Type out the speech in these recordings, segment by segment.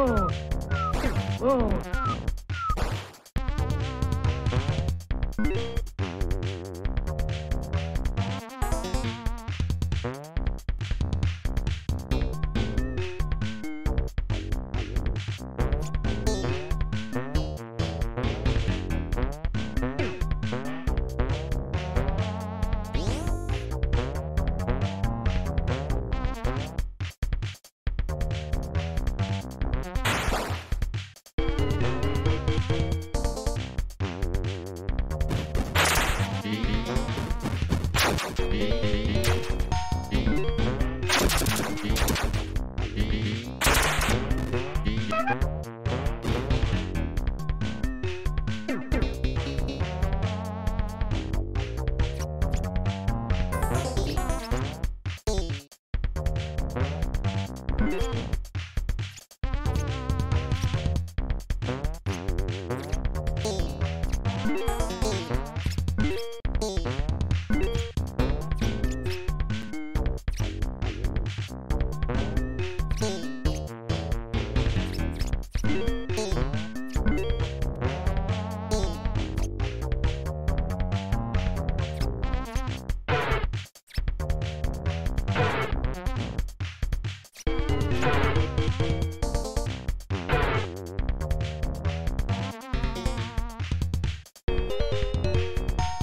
Oh. Oh.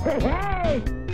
Hey!